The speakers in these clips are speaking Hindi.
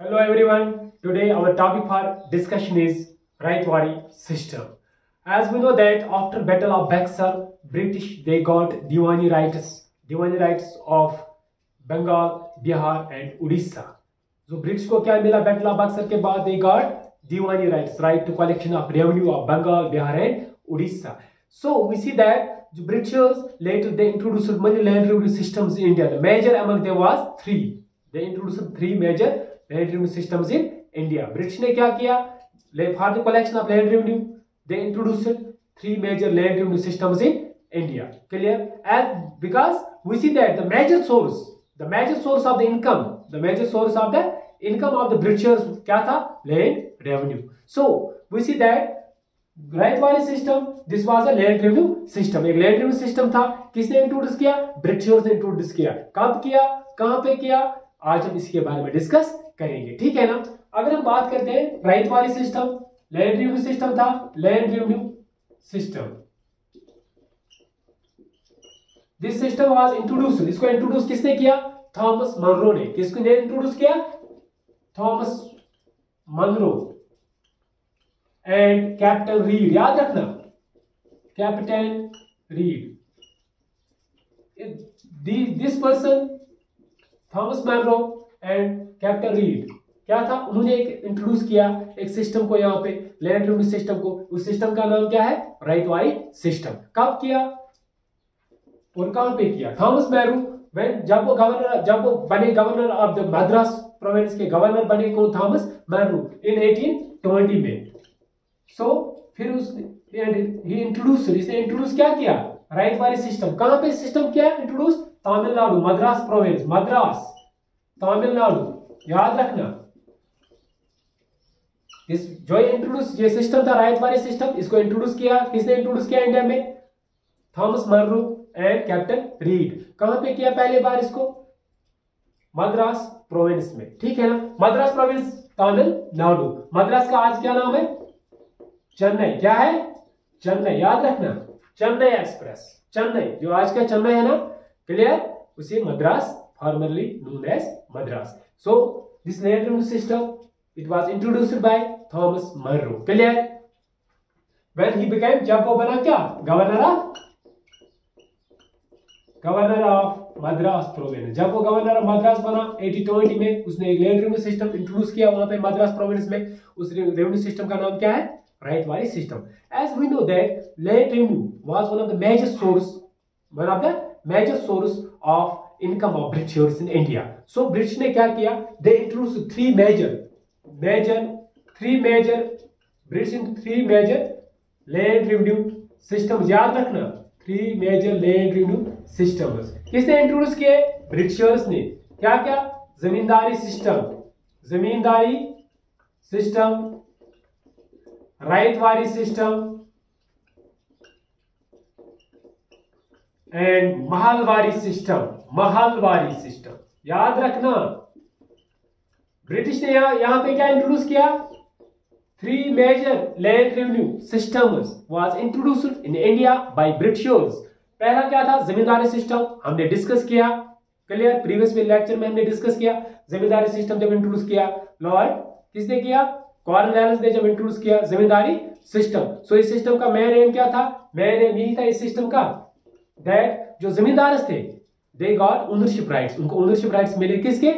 Hello everyone. Today our topic for discussion is Raitwari system. As we know that after Battle of Buxar, British they got Diwani rights, Diwani rights of Bengal, Bihar and Odisha. So British को क्या मिला Battle of Buxar के बाद they got Diwani rights, right to collection of revenue of Bengal, Bihar and Odisha. So we see that the Britishers later they introduced many land revenue systems in India. The major among them was three. They introduced three major land revenue system in India British ने क्या किया? For the collection of land revenue they introduce three major land revenue system in India clear as because we see that the major source the major source of the income the major source of the income of the Britishers क्या था? Land revenue so we see that Ryotwari system this was a land revenue system एक लैंड रेवन्यू सिस्टम था. किसने इंट्रोड्यूस किया? ब्रिटिशर्स ने इंट्रोड्यूस किया. कब किया? कहाँ पे किया? आज हम इसके बारे में डिस्कस करेंगे। ठीक है ना? अगर हम बात करते हैं Ryotwari system land revenue system था land revenue system this system was introduce इसको इंट्रोड्यूस किसने किया? थॉमस मनरो ने। किसने इंट्रोड्यूस किया? Thomas Munro. And Captain Read, याद रखना। Captain Read. This person Thomas Munro and Captain Read क्या था? उन्होंने एक इंट्रोड्यूस किया एक सिस्टम को यहाँ पे रेवेन्यू सिस्टम को। उस सिस्टम का नाम क्या है? राइतवारी सिस्टम कब किया? और कहाँ पे किया? थॉमस मैरू वेन जब वो गवर्नर जब वो बने governor of the Madras province के गवर्नर बने कौन? थॉमस मैरू इन 1820 में। सो so, फिर उस ही इंट्रोड्यूस इसने इंट्रोड्यूस क्या किया? राइट वाली सिस्टम कहाँ पे सिस्टम किया? इंट्रोड्यूस तमिलनाडु मद्रास प्रोविंस मद्रास तमिलनाडु याद रखना। इस, जो इंट्रोड्यूस ये सिस्टम था राइट वाली सिस्टम इसको इंट्रोड्यूस किया। किसने इंट्रोड्यूस किया इंडिया में? Thomas Munro and Captain Read कहाँ पे किया पहले बार इसको? मद्रास प्रोविंस में। ठीक है ना? मद्रास प्रोविंस तमिलनाडु। मद्रास का आज क्या नाम है? चेन्नई। क्या है? चेन्नई। याद रखना। चेन्नई एक्सप्रेस चेन्नई। जो आज का चेन्नई है ना? क्लियर उसे Madras formerly known as Madras. So this land system it was introduced by Thomas Munro clear when he became जब वो बना क्या? Governor of governor of Madras province जब वो गवर्नर ऑफ़ मद्रास बना 1820 में उसने एक लैंड रेवेन्यू सिस्टम इंट्रोड्यूस किया वहाँ पे मद्रास प्रोविंस में। उस रेवेन्यू सिस्टम का नाम क्या है? Raitwari system. As we know that land revenue was one of the major source, one of the major source of income of Britishers in India. So British ने क्या किया? They introduced three major, major, three major, British in three major land revenue systems. याद रखना three major land revenue systems. किसने इंट्रोड्यूस किए? ब्रिटिशर्स ने क्या क्या? Zamindari system, zamindari system Ryotwari system and Mahalwari system Mahalwari system याद रखना। ब्रिटिश ने यहाँ यहाँ पे क्या इंट्रोड्यूस किया? Three major land revenue systems was introduced in India by Britishers पहला क्या था? जमींदारी सिस्टम हमने डिस्कस किया। क्लियर प्रीवियस में लेक्चर में हमने डिस्कस किया। जमींदारी सिस्टम जब इंट्रोड्यूस किया लॉर्ड किसने किया? कॉर्नवेलिस ने जब इंट्रोड्यूस किया जमींदारी सिस्टम सो इस सिस्टम का मेन एम क्या था? मेन एम यही था इस सिस्टम का। दैट जो जमींदार थे दे गॉट ओनरशिप राइट्स उनको ओनरशिप राइट्स मिले किसके?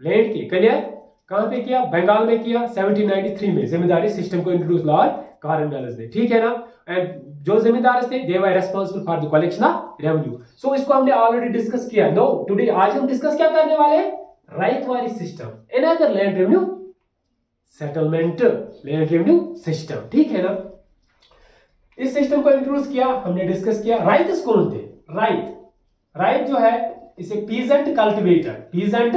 लैंड के। क्लियर कहाँ पे किया? बंगाल में किया 1793 में। जमींदारी सिस्टम को इंट्रोड्यूस लॉर्ड कॉर्नवेलिस ने। ठीक है ना? एंड जो जमींदार थे they were responsible for the collection of revenue so इसको हमने ऑलरेडी डिस्कस किया। नो टुडे आज हम डिस्कस क्या करने वाले हैं? Ryotwari system another land revenue settlement land revenue system ठीक है ना? इस सिस्टम को इंट्रोड्यूस किया, हमने डिस्कस किया। राइट्स कौन थे। राइट राइट जो है, इसे peasant cultivator peasant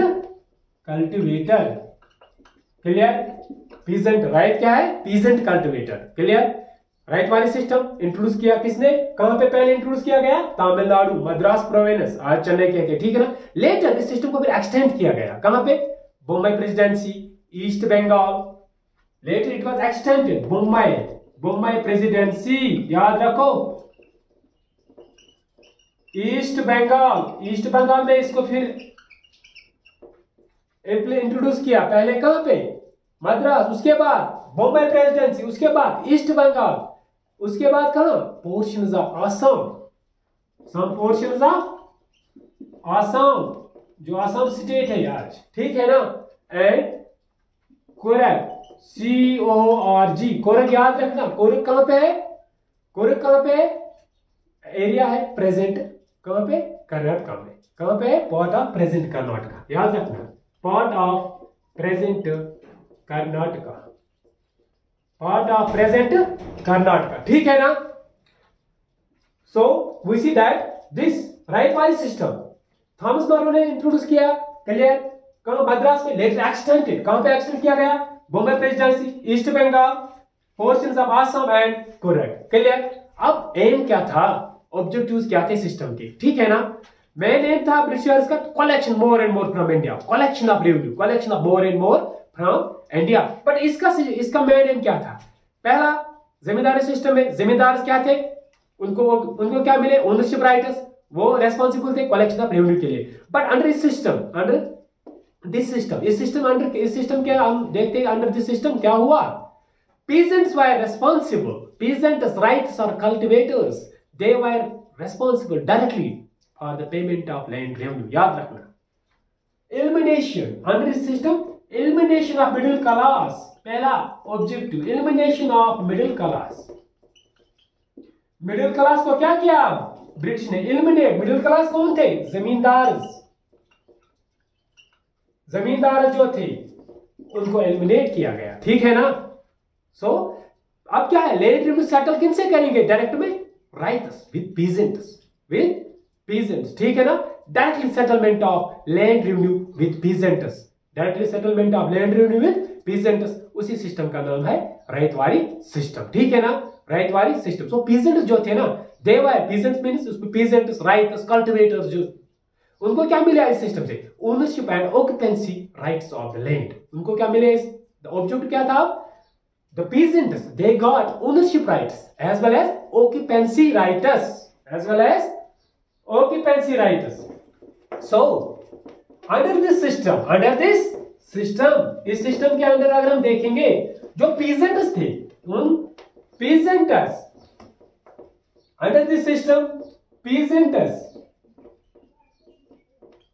cultivator clear peasant ryot क्या है? Peasant cultivator clear Ryotwari system introduce किया किसने? कहाँ पे पहले इंट्रोड्यूस किया गया? तमिलनाडु, मद्रास प्रोविंस आज चेन्नई के ठीक है ना? लेटर इस सिस्टम को फिर एक्सटेंड किया गया। कहाँ पे? Bombay presidency East Bengal later it was extended Mumbai Mumbai presidency याद रखो। ईस्ट बंगाल ईस्ट बंगाल में इसको फिर इंट्रोड्यूस किया। पहले कहाँ पे? मद्रास। उसके बाद बॉम्बे प्रेसिडेंसी उसके बाद ईस्ट बंगाल उसके बाद कहा? Portion of Assam some portion of Assam जो आसाम स्टेट है आज। ठीक है ना? And कोरक C O R G Coorg याद रखना। कोरक कहाँ पे है? कोरक कहाँ पे एरिया है प्रेजेंट। कहाँ पे? कर्नाटका में। कहाँ पे पार्ट ऑफ़ प्रेजेंट कर्नाटका। याद रखना। Part of present Karnataka. Part of present Karnataka. ठीक है ना? So we see that this Ryotwari system Thomas Munro ने इंट्रोड्यूस किया। क्लियर कहाँ? मद्रास में। लेटर एक्सटेंडेड कहाँ पे एक्सटेंड किया गया? Bombay presidency East Bengal portions of Assam and Coorg clear? अब एम क्या था? ऑब्जेक्टिव्स क्या थे सिस्टम के? ठीक है ना? मेन एम था ब्रिटिशर्स का collection more and more from India collection of revenue collection of more and more from India but इसका इसका मेन एम क्या था? पहला जमींदारी सिस्टम में जमींदार क्या थे? उनको उनको क्या मिले? ओनरशिप राइटर्स वो रेस्पॉन्सिबल थे कलेक्शन ऑफ़ रेवेन्यू के लिए. बट अंडर इस सिस्टम अंडर दिस सिस्टम इस सिस्टम अंडर इस सिस्टम क्या हम देखते हैं अंडर दिस सिस्टम क्या हुआ? Peasants were responsible peasant ryots और cultivators they were responsible directly for the payment of land revenue याद रखना। Elimination under this system elimination of middle class पहला objective elimination of middle class middle class को क्या किया? ब्रिटिश ने एलिमिनेट मिडिल क्लास कौन थे? जमींदार. जमींदार जो थे उनको एलिमिनेट किया गया। ठीक है ना? सो so, अब क्या है? लैंड रिव्यू सेटल किन से करेंगे? डायरेक्ट में ryots with peasants with peasants ठीक है ना? Directly settlement of land revenue with peasants directly settlement of land revenue with peasants उसी सिस्टम का नाम है राइतवारी सिस्टम ठीक है ना? राइतवारी सिस्टम सो पीजेंट्स जो थे ना देवर पीजेंट्स मींस उसमें पीजेंट्स राइटर्स कल्टीवेटर्स जो उनको क्या मिला इस सिस्टम से ownership and occupancy rights of the land उनको क्या मिले ऑब्जेक्ट क्या था the peasants they got ownership rights as well as occupancy rights as well as occupancy rights so under this system under this system इस सिस्टम के अंदर अगर हम देखेंगे जो पीजेंट्स थे उन peasants under this system peasants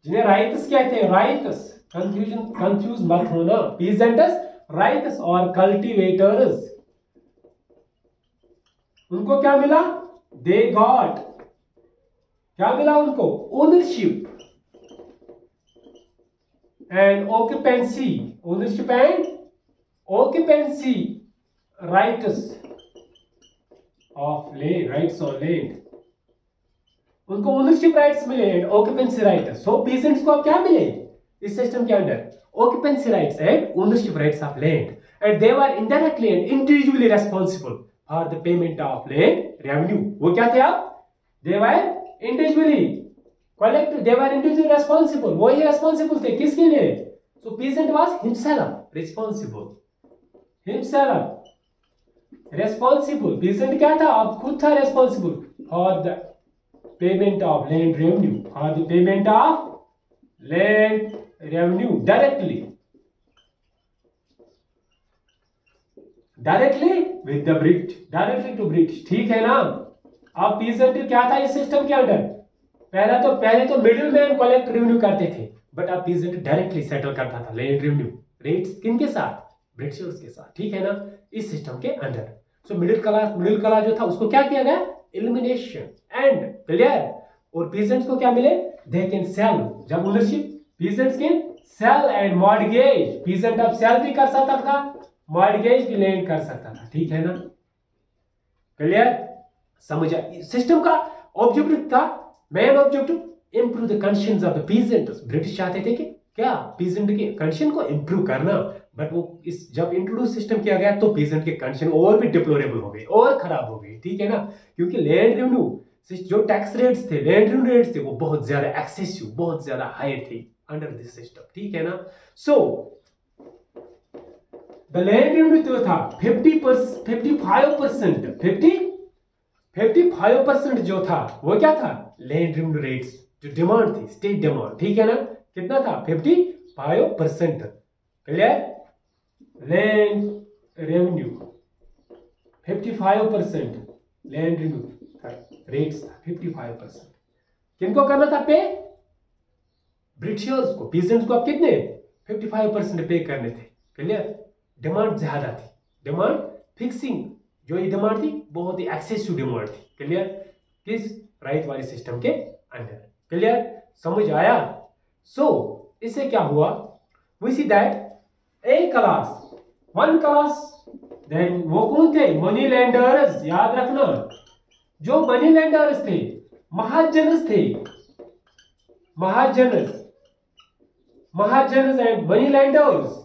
जिन्हें राइट्स कहते हैं? राइट्स कंफ्यूजन कंफ्यूज मत होना। पीजेंट्स राइट्स और कल्टीवेटर्स उनको क्या मिला? दे गॉट क्या मिला उनको? Ownership and occupancy ownership and occupancy rights of land rights on land उनको ओनरशिप राइट्स मिले and occupancy right so peasants को क्या मिले? इस सिस्टम के under occupancy rights and ownership rights of land and they are indirectly and individually responsible for the payment of land revenue वो क्या थे आप? They are individually collect they are individually responsible वो ही रेस्पॉन्सिबल थे किसके लिए? So peasant was himself responsible himself responsible peasant क्या था? आप खुद था responsible for the payment of land revenue for the payment of land revenue directly. Directly with the British directly to British ठीक है ना? अब पीजेंट क्या था? इस सिस्टम के अंदर। पहला तो पहले तो मिडिल मैन कलेक्ट रेवेन्यू करते थे। बट अब पीजेंट डायरेक्टली सेटल करता था लैंड रेवेन्यू रेट्स किन के साथ ब्रिटिशर्स के साथ। ठीक है ना? इस सिस्टम के under so middle class middle class जो था, उसको क्या किया गया? एलिमिनेशन एंड क्लियर और पीजेंट्स को क्या मिले? दे कैन सेल जब ownership peasants can sell and mortgage peasant अब सेल भी कर सकता था मॉडगेज भी लैंड कर सकता था। ठीक है ना? क्लियर समझ सिस्टम का ऑब्जेक्टिव था। Main objective improve the conditions of the peasants British चाहते थे कि क्या? पीजेंट के कंडीशन को इंप्रूव करना। बट वो इस, जब इंट्रोड्यूस सिस्टम किया गया तो पीजेंट के कंडीशन और भी डिप्लोरेबल हो गए, और खराब हो गई ठीक है ना? क्योंकि लैंड रेवेन्यू जो टैक्स रेट्स थे लैंड रेवेन्यू रेट्स थे, वो बहुत ज़्यादा एक्सेसिव बहुत ज़्यादा हाई थे अंडर दिस सिस्टम ठीक है ना? सो द लैंड रेवेन्यू जो था 50 fifty five percent fifty fifty five percent जो था, वो क्या था? लैंड रेवेन्यू रेट्स जो डिमांड थी स्टेट डिमांड ठीक है ना? कितना था? Fifty five percent clear revenue fifty five percent land revenue rates था फिफ्टी फाइव परसेंट किनको करना था पे ब्रिटिशर्स को पीजेंट्स को आप कितने? 55 परसेंट पे करने थे। क्लियर डिमांड ज़्यादा थी। डिमांड फिक्सिंग जो ये डिमांड थी बहुत ही एक्सेसिव डिमांड थी। क्लियर किस राइट वाले सिस्टम के अंदर। क्लियर समझ आया? सो so, इससे क्या हुआ? We see that a class one class then वो कौन थे मनी लैंडर्स याद रखना। जो मनी लैंडर्स थे, महाजनस थे। Mahajans mahajans and money lenders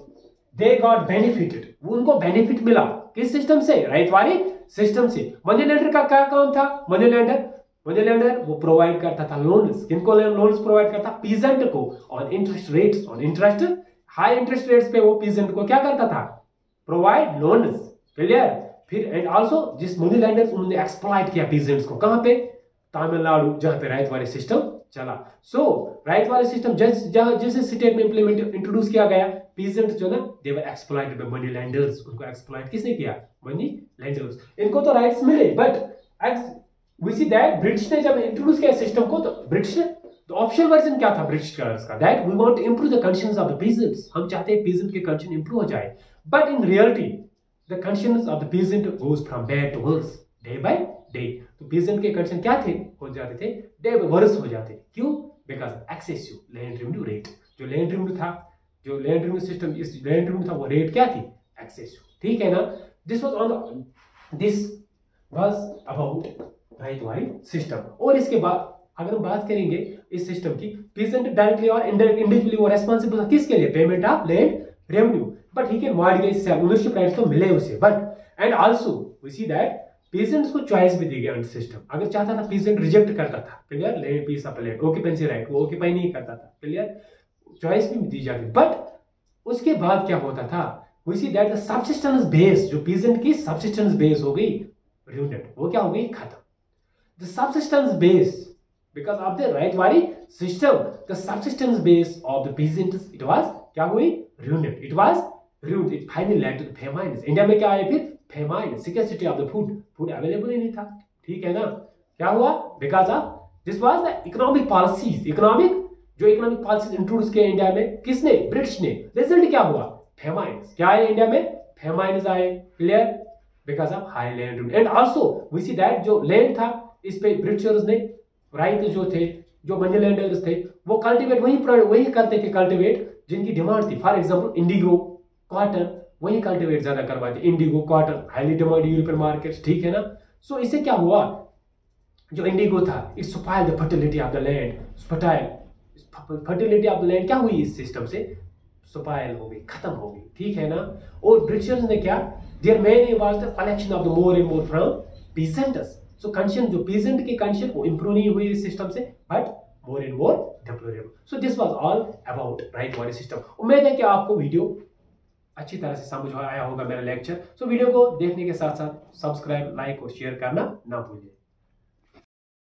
they got benefited उनको बेनिफिट मिला। किस सिस्टम से? राइट वाली सिस्टम से। मनी लैंडर का क्या काम था? मनी लैंडर मनी लैंडर वो प्रोवाइड करता था लोन्स किनको लोन्स प्रोवाइड करता? पीजेंट को। On interest rates on interest high interest rates पे वो पीजेंट को क्या करता था? प्रोवाइड लोन क्लियर फिर एंड ऑल्सो जिस मनी लैंडर्स उन्होंने एक्सप्लॉइट किया पीजेंट्स को, कहाँ पे? तमिलनाडु, जहाँ पे राइट वाले सिस्टम चला। सो राइट वाले सिस्टम जैसे स्टेट में इंप्लीमेंट इंट्रोड्यूस किया गया पीजेंट जो ना they were exploited by money lenders उनको एक्सप्लॉइट किसने किया? मनी लैंडर्स इनको तो राइट्स मिले but we see that British ने जब इंट्रोड्यूस किया सिस्टम को तो ब्रिटिश ने तो ऑप्शनल वर्जन क्या था ब्रिटिश कलर्स का? That we want to improve the conditions of the peasants हम चाहते हैं पीजेंट के कंडीशन इंप्रूव हो जाए। But in reality the conditions of the peasant goes from bad to worse day by day तो पीजेंट के कंडीशन क्या थे? हो जाते थे डे बाय वर्स हो जाते क्यों? Because excessive land revenue rate जो लैंड रेवेन्यू था, जो लैंड रेवेन्यू सिस्टम इस लैंड रेवेन्यू था, वो रेट क्या थी? एक्सेसिव ठीक है ना? This was on this was about ryotwari system और इसके बाद, अगर हम बात करेंगे इस सिस्टम की। पीजेंट डायरेक्टली और इंडिविजुअली वो रेस्पॉन्सिबल था किसके लिए? Payment of land revenue but he can modify ownership rights तो मिले उसे। But and also we see that peasants को चॉइस भी दी गई सिस्टम अगर चाहता था पेजेंट रिजेक्ट करता था। क्लियर ले piece of land occupancy right वो ऑक्यूपाई नहीं करता था। क्लियर चॉइस भी दी जाती बट उसके बाद क्या होता था? We see that the subsistence base जो पेजेंट की सबसिस्टेंस बेस हो गई रियूनेट वो क्या हो गई? खत्म। The subsistence base because of the वाली system, the subsistence base of the peasants it was, क्या हुई? Ruined. It was ruined. It finally led to the famine India में क्या आया फिर? Famine security of the food food available ही नहीं था. ठीक है ना? क्या हुआ? Because of this was the economic policies economic जो इकोनॉमिक पॉलिसीज़ इंट्रोड्यूस किए इंडिया में, किसने? ब्रिटिश ने. रिज़ल्ट क्या हुआ? फेमाइन क्या आए इंडिया में? फेमाइन आए. Clear because of high land and also we see that जो लैंड था, इस पे ब्रिटिशर्स ने राइट जो थे जो मनी लैंडर्स थे वो कल्टीवेट वही वही करते थे कल्टीवेट जिनकी डिमांड थी। फॉर एग्ज़ाम्पल इंडिगो कॉटन वही कल्टिवेट ज़्यादा करवाते indigo cotton highly demand European market ठीक है ना? सो so, इससे क्या हुआ? जो इंडिगो था it spoil the fertility of the land fertile fertility of the land क्या हुई इस सिस्टम से? सुपाइल हो गई खत्म हो गई ठीक है ना? और ब्रिटिशर्स ने क्या? Their main was the collection of the more and more from peasants so condition जो प्रेजेंट की कंडीशन वो इंप्रूव नहीं हुई इस सिस्टम से but more and more deplorable so this was all about ryotwari system उम्मीद है कि आपको वीडियो अच्छी तरह से समझ आया होगा मेरा लेक्चर सो so, वीडियो को देखने के साथ साथ सब्सक्राइब लाइक और शेयर करना ना भूलिए।